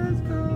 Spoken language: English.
Let's go.